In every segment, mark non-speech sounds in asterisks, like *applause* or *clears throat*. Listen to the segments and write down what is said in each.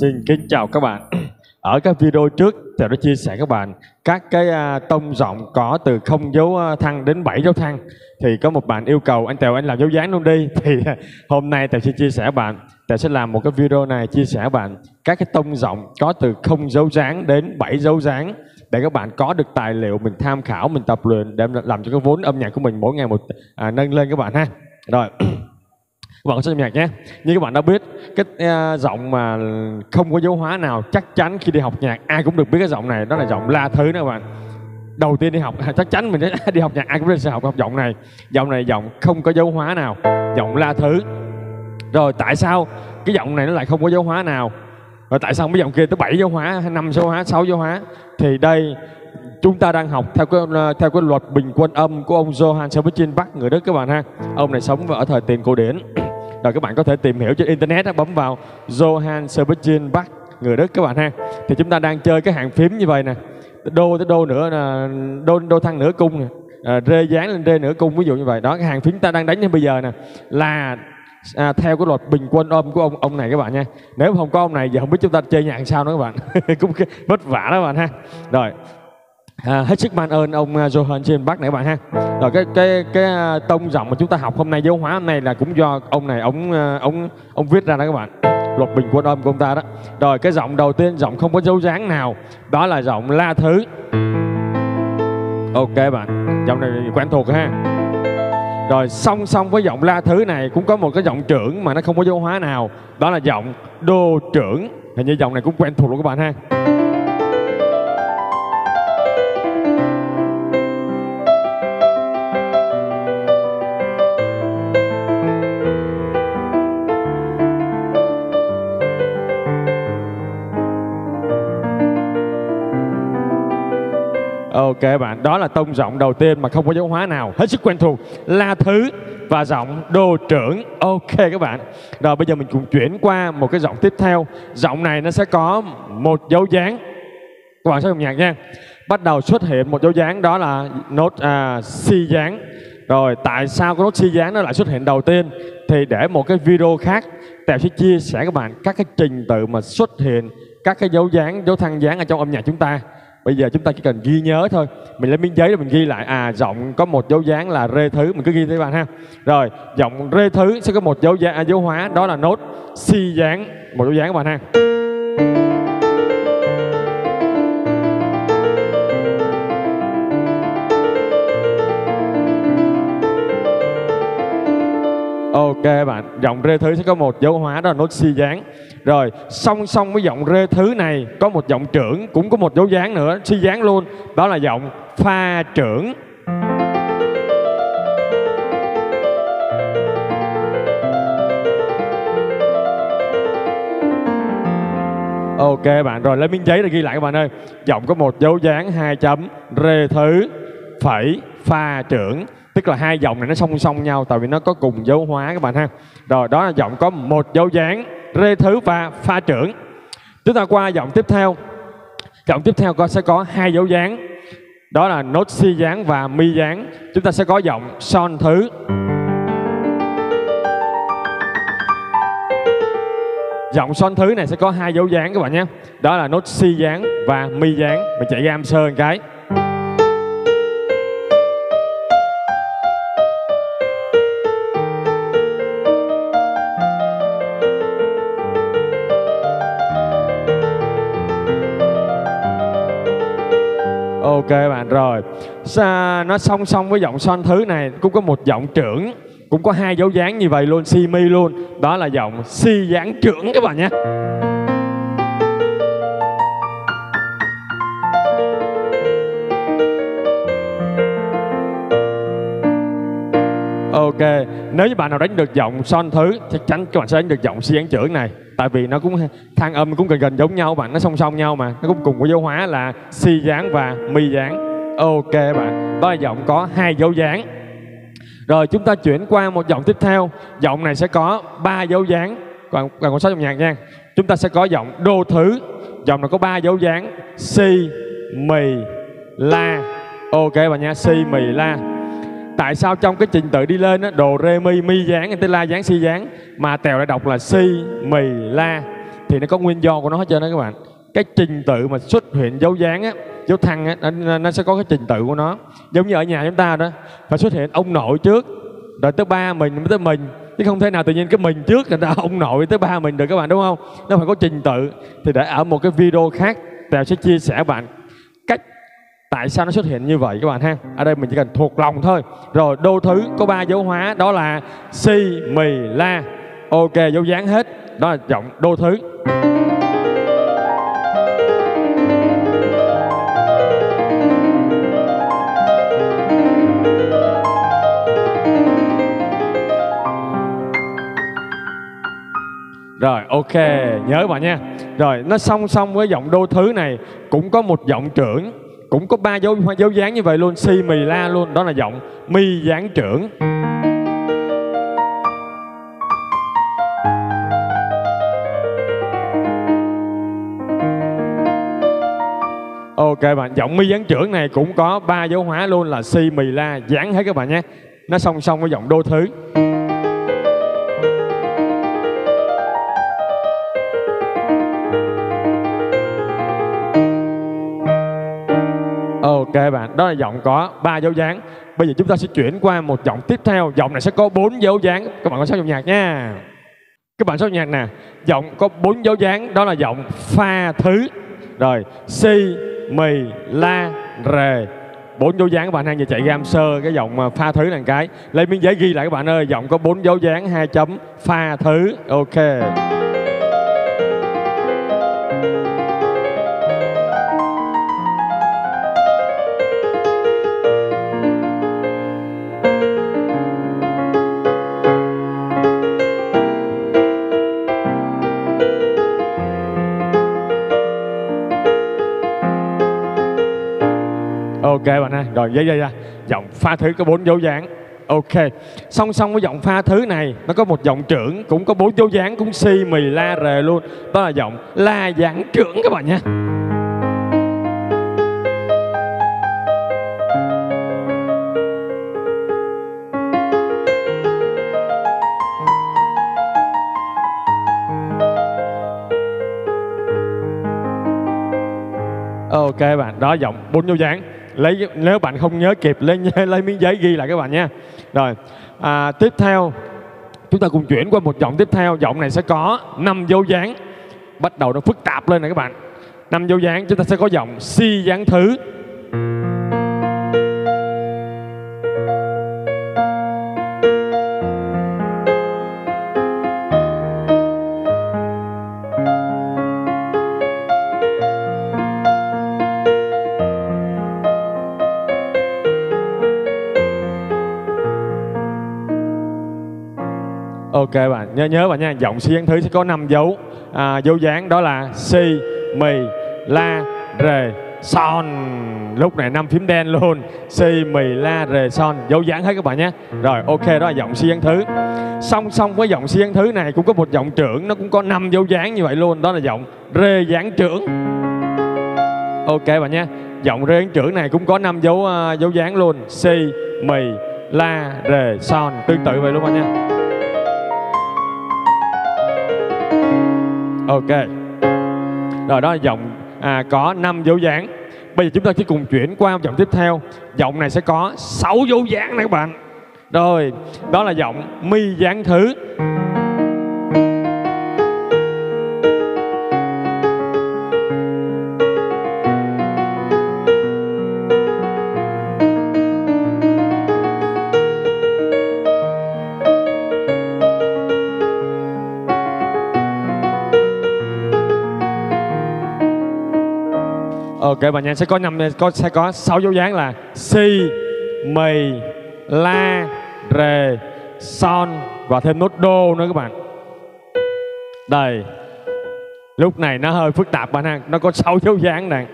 Xin kính chào các bạn. Ở các video trước, thì đã chia sẻ các bạn các cái à, tông giọng có từ không dấu à, thăng đến 7 dấu thăng. Thì có một bạn yêu cầu anh Tèo anh làm dấu dáng luôn đi. *laughs* Thì hôm nay Tèo sẽ chia sẻ bạn, Tèo sẽ làm một cái video này chia sẻ bạn các cái tông giọng có từ không dấu dáng đến 7 dấu dáng để các bạn có được tài liệu mình tham khảo, mình tập luyện để làm cho cái vốn âm nhạc của mình mỗi ngày một à, nâng lên các bạn ha. Rồi. *clears throat* các bạn có âm nhạc nhé. Như các bạn đã biết cái uh, giọng mà không có dấu hóa nào chắc chắn khi đi học nhạc ai cũng được biết cái giọng này. Đó là giọng la thứ đó các bạn. Đầu tiên đi học à, chắc chắn mình *laughs* đi học nhạc ai cũng sẽ học học giọng này. Giọng này giọng không có dấu hóa nào. Giọng la thứ. Rồi tại sao cái giọng này nó lại không có dấu hóa nào? Rồi tại sao mấy giọng kia tới 7 dấu hóa hay năm dấu hóa 6 dấu hóa? Thì đây chúng ta đang học theo cái à, theo cái luật bình quân âm của ông Johann Sebastian Bach người Đức các bạn ha. Ông này sống ở thời tiền cổ điển rồi các bạn có thể tìm hiểu trên internet bấm vào Johann Sebastian Bach người Đức các bạn ha. Thì chúng ta đang chơi cái hàng phím như vậy nè. Đô tới đô nữa là đô đô thăng nửa cung nè. À, rê dán lên rê nửa cung ví dụ như vậy. Đó cái hàng phím ta đang đánh như bây giờ nè là à, theo cái luật bình quân âm của ông ông này các bạn nha. Nếu không có ông này giờ không biết chúng ta chơi nhạc sao nữa các bạn. *laughs* Cũng vất vả đó các bạn ha. Rồi à, hết sức ban ơn ông à, Johan trên bác nãy bạn ha. Rồi cái cái cái à, tông giọng mà chúng ta học hôm nay dấu hóa hôm nay là cũng do ông này ông à, ông ông viết ra đó các bạn. Luật bình quân âm của ông ta đó. Rồi cái giọng đầu tiên giọng không có dấu dáng nào. Đó là giọng la thứ. Ok bạn giọng này quen thuộc ha. Rồi song song với giọng la thứ này cũng có một cái giọng trưởng mà nó không có dấu hóa nào. Đó là giọng đô trưởng. Hình như giọng này cũng quen thuộc luôn các bạn ha. Ok bạn, đó là tông giọng đầu tiên mà không có dấu hóa nào Hết sức quen thuộc La thứ và giọng đô trưởng. Ok các bạn. Rồi bây giờ mình cùng chuyển qua một cái giọng tiếp theo. Giọng này nó sẽ có một dấu dáng. Các bạn sẽ cùng nhạc nha. Bắt đầu xuất hiện một dấu dáng đó là nốt à, si dáng. Rồi tại sao cái nốt si dáng nó lại xuất hiện đầu tiên? Thì để một cái video khác Tèo sẽ chia sẻ các bạn các cái trình tự mà xuất hiện các cái dấu dáng, dấu thăng dáng ở trong âm nhạc chúng ta bây giờ chúng ta chỉ cần ghi nhớ thôi. Mình lấy miếng giấy để mình ghi lại. À giọng có một dấu dáng là rê thứ. Mình cứ ghi thế bạn ha. Rồi giọng rê thứ sẽ có một dấu dáng à, dấu hóa đó là nốt. Si dáng một dấu dáng các bạn ha. Ok bạn, giọng rê thứ sẽ có một dấu hóa đó là nốt si dáng Rồi, song song với giọng rê thứ này có một giọng trưởng cũng có một dấu dáng nữa, si dáng luôn. Đó là giọng pha trưởng. Ok bạn, rồi lấy miếng giấy để ghi lại các bạn ơi. Giọng có một dấu dáng hai chấm Rê thứ Phẩy Pha trưởng tức là hai dòng này nó song song nhau, tại vì nó có cùng dấu hóa các bạn ha. Rồi, đó là giọng có một dấu dáng, rê thứ và pha trưởng. Chúng ta qua giọng tiếp theo. Giọng tiếp theo có, sẽ có hai dấu dáng. Đó là nốt si dáng và mi dáng. Chúng ta sẽ có giọng son thứ. Giọng son thứ này sẽ có hai dấu dáng các bạn nhé. Đó là nốt si dáng và mi dáng. Mình chạy gam sơ một cái. Ok bạn rồi. Nó song song với giọng son thứ này cũng có một giọng trưởng cũng có hai dấu dáng như vậy luôn si mi luôn. Đó là giọng si dáng trưởng các bạn nhé. Ok, nếu như bạn nào đánh được giọng son thứ chắc chắn các bạn sẽ đánh được giọng si dáng trưởng này tại vì nó cũng, thang âm cũng gần gần giống nhau bạn, nó song song nhau mà. Nó cũng cùng với dấu hóa là si dáng và mi dáng. Ok bạn đó là giọng có hai dấu dáng. Rồi chúng ta chuyển qua một giọng tiếp theo. Giọng này sẽ có ba dấu dáng. Còn còn một số trong nhạc nha. Chúng ta sẽ có giọng đô thứ. Giọng này có ba dấu dáng. Si mì la. Ok bạn nha, si mì la tại sao trong cái trình tự đi lên đó đồ rê mi mi dáng tới la dáng si dáng mà tèo lại đọc là si mì la thì nó có nguyên do của nó hết trơn đó các bạn. Cái trình tự mà xuất hiện dấu dáng á dấu thăng á nó, nó sẽ có cái trình tự của nó. Giống như ở nhà chúng ta đó phải xuất hiện ông nội trước rồi tới ba mình mới tới mình. Chứ không thể nào tự nhiên cái mình trước người ta ông nội tới ba mình được các bạn đúng không? Nó phải có trình tự. Thì để ở một cái video khác Tèo sẽ chia sẻ bạn tại sao nó xuất hiện như vậy các bạn ha? Ở đây mình chỉ cần thuộc lòng thôi. Rồi đô thứ có ba dấu hóa đó là si mì la. Ok dấu dáng hết. Đó là giọng đô thứ. Rồi ok, nhớ bạn nha. Rồi nó song song với giọng đô thứ này cũng có một giọng trưởng, cũng có ba dấu dấu dáng như vậy luôn, si mì la luôn, đó là giọng mi dáng trưởng. Ok bạn, giọng mi dáng trưởng này cũng có ba dấu hóa luôn là si mì la dáng hết các bạn nhé. Nó song song với giọng đô thứ. Bạn, đó là giọng có ba dấu dáng. Bây giờ chúng ta sẽ chuyển qua một giọng tiếp theo. Giọng này sẽ có bốn dấu dáng. Các bạn có sát giọng nhạc nha. Các bạn số nhạc nè, giọng có bốn dấu dáng đó là giọng pha thứ. Rồi, si, mì, la, rề. Bốn dấu dáng các bạn hay giờ chạy gam sơ cái giọng mà pha thứ này cái. Lấy miếng giấy ghi lại các bạn ơi, giọng có bốn dấu dáng hai chấm pha thứ. Ok. Ok bạn ơi, rồi dây dây ra Giọng pha thứ có bốn dấu dáng. Ok. Song song với giọng pha thứ này Nó có một giọng trưởng Cũng có bốn dấu dáng Cũng si, mì, la, rề luôn. Đó là giọng la giảng trưởng các bạn nha Ok bạn, đó giọng bốn dấu dáng lấy nếu bạn không nhớ kịp lấy *laughs* lấy miếng giấy ghi lại các bạn nha rồi à, tiếp theo chúng ta cùng chuyển qua một giọng tiếp theo. Giọng này sẽ có năm dấu dáng. Bắt đầu nó phức tạp lên này các bạn. Năm dấu dáng chúng ta sẽ có giọng si dáng thứ. Ok bạn, nhớ nhớ bạn nha, giọng si thứ sẽ có 5 dấu. À, Dấu dáng đó là si, mì, la, rề, son. Lúc này năm phím đen luôn. Si, mì, la, rề, son. Dấu dáng hết các bạn nhé. Rồi ok đó là giọng si thứ. Song song với giọng si thứ này cũng có một giọng trưởng Nó cũng có 5 dấu dáng như vậy luôn. Đó là giọng rê dáng trưởng. Ok bạn nhé Giọng rê dáng trưởng này cũng có 5 dấu uh, dấu dáng luôn. Si, mì, la, rề, son. Tương tự vậy luôn bạn nha. Ok. Rồi đó là giọng à, có 5 dấu dáng. Bây giờ chúng ta sẽ cùng chuyển qua giọng tiếp theo. Giọng này sẽ có 6 dấu dáng này các bạn. Rồi Đó là giọng mi dáng thứ. Ok bạn nha sẽ có năm có sẽ có sáu dấu dáng là si, mì, la, rề, son và thêm nốt đô nữa các bạn. Đây. Lúc này nó hơi phức tạp bạn ha, nó có sáu dấu dáng này.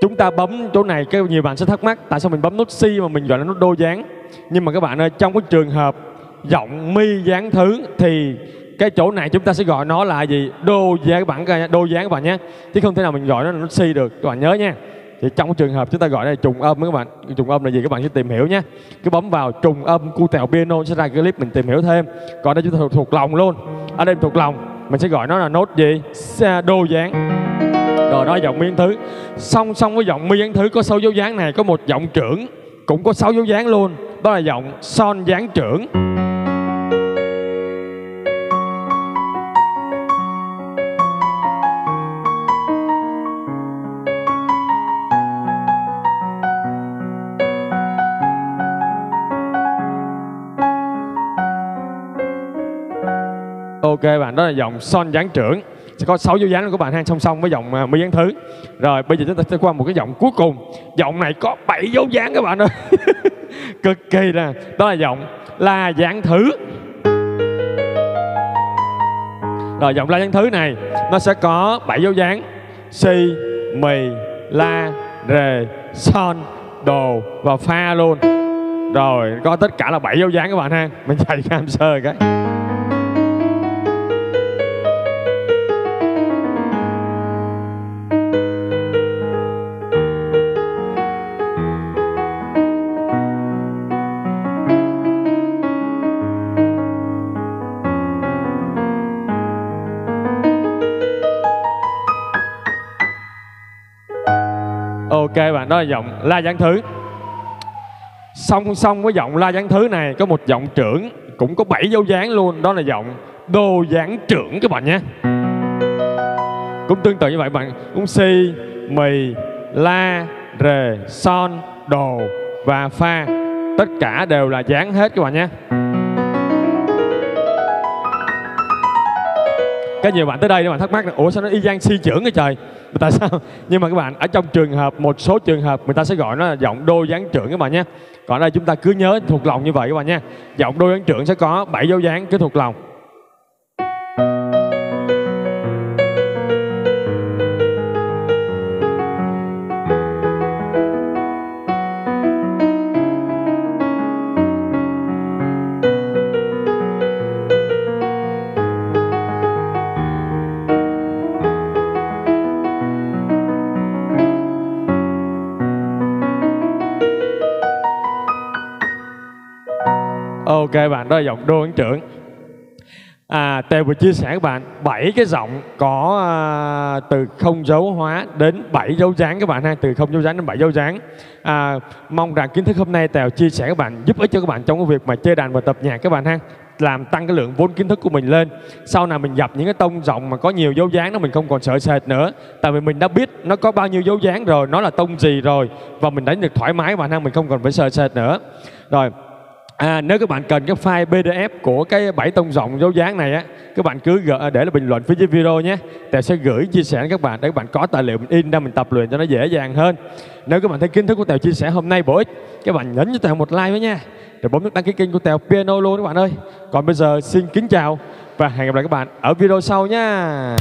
Chúng ta bấm chỗ này cái nhiều bạn sẽ thắc mắc tại sao mình bấm nốt si mà mình gọi là nốt đô dáng. Nhưng mà các bạn ơi, trong cái trường hợp giọng mi dáng thứ thì cái chỗ này chúng ta sẽ gọi nó là gì? Đô giá các bạn đô dáng các bạn nhé. Chứ không thể nào mình gọi nó là nó si được các bạn nhớ nha. Thì trong trường hợp chúng ta gọi là trùng âm các bạn. Trùng âm là gì? Các bạn sẽ tìm hiểu nhé. Cứ bấm vào trùng âm cu tèo piano sẽ ra cái clip mình tìm hiểu thêm. Còn đây chúng ta thuộc, thuộc lòng luôn. Ở đây thuộc lòng mình sẽ gọi nó là nốt gì? Đô dáng rồi đó giọng miếng thứ. Song song với giọng miếng thứ có sáu dấu dáng này có một giọng trưởng cũng có sáu dấu dáng luôn. Đó là giọng son dáng trưởng. Bạn đó là dòng son dáng trưởng. Sẽ có 6 dấu dáng của bạn hang song song với dòng à, uh, mi dáng thứ. Rồi bây giờ chúng ta sẽ qua một cái dòng cuối cùng. Dòng này có 7 dấu dáng các bạn ơi. *laughs* Cực kỳ nè. Đó là dòng la dáng thứ. Rồi dòng la dáng thứ này nó sẽ có 7 dấu dáng. Si mì la rề son đồ và pha luôn. Rồi có tất cả là 7 dấu dáng các bạn ha. Mình chạy *laughs* cam sơ cái. Ok, bạn đó là giọng la gián thứ. Song song với giọng la gián thứ này, có một giọng trưởng cũng có 7 dấu dáng luôn. Đó là giọng đô giảng trưởng các bạn nhé. Cũng tương tự như vậy, bạn cũng si, mì, la, rề, son, đồ và pha. Tất cả đều là dáng hết các bạn nhé. Có nhiều bạn tới đây các bạn thắc mắc là ủa, sao nó y gian si trưởng cái trời? Tại sao? *laughs* Nhưng mà các bạn, ở trong trường hợp, một số trường hợp, người ta sẽ gọi nó là giọng đô gián trưởng các bạn nhé. Còn đây chúng ta cứ nhớ thuộc lòng như vậy các bạn nhé. Giọng đô gián trưởng sẽ có bảy dấu dáng cái thuộc lòng. Ok bạn đó là giọng đô ấn trưởng. À tèo vừa chia sẻ các bạn bảy cái giọng có à, từ không dấu hóa đến bảy dấu dáng các bạn ha từ không dấu dáng đến bảy dấu dáng. À, mong rằng kiến thức hôm nay tèo chia sẻ các bạn giúp ích cho các bạn trong cái việc mà chơi đàn và tập nhạc các bạn ha làm tăng cái lượng vốn kiến thức của mình lên. Sau này mình gặp những cái tông giọng mà có nhiều dấu dáng đó mình không còn sợ sệt nữa. Tại vì mình đã biết nó có bao nhiêu dấu dáng rồi nó là tông gì rồi và mình đánh được thoải mái bạn ha mình không còn phải sợ sệt nữa. Rồi À, nếu các bạn cần cái file PDF của cái bảy tông rộng dấu dáng này á, các bạn cứ gửi, để là bình luận phía dưới video nhé. Tèo sẽ gửi chia sẻ các bạn để các bạn có tài liệu mình in ra mình tập luyện cho nó dễ dàng hơn. Nếu các bạn thấy kiến thức của Tèo chia sẻ hôm nay bổ ích, các bạn nhấn cho Tèo một like với nha. Để bấm nút đăng ký kênh của Tèo Piano luôn các bạn ơi. Còn bây giờ xin kính chào và hẹn gặp lại các bạn ở video sau nha.